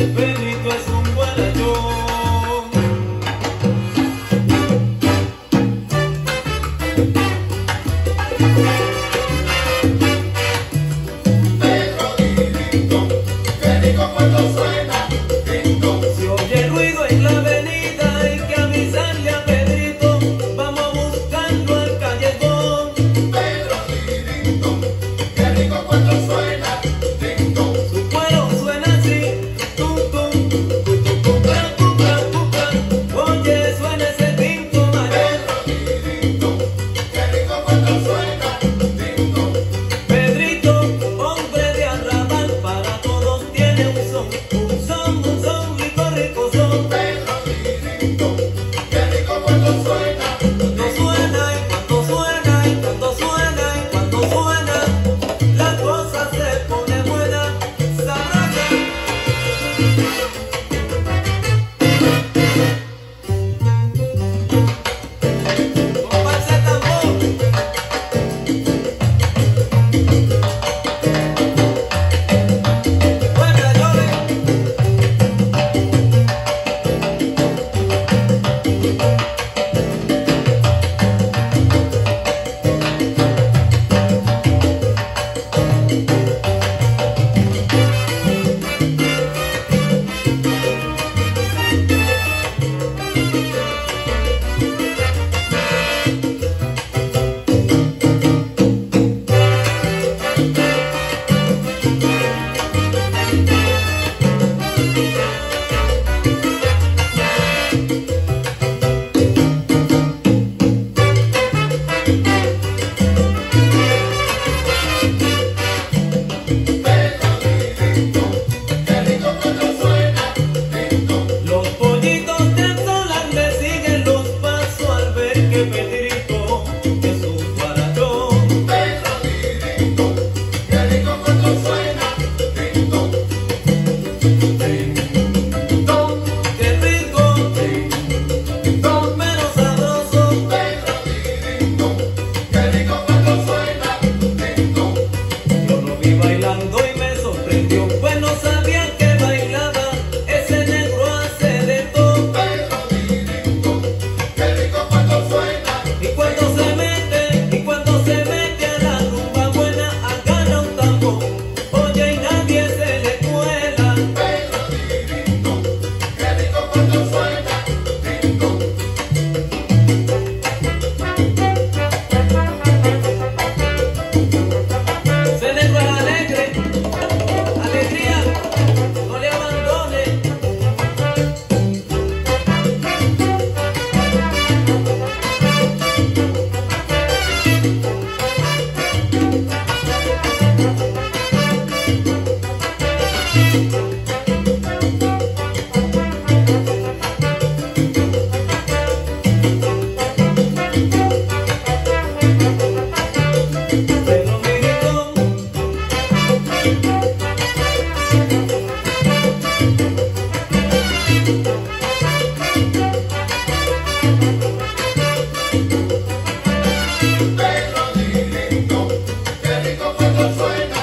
Baby. soy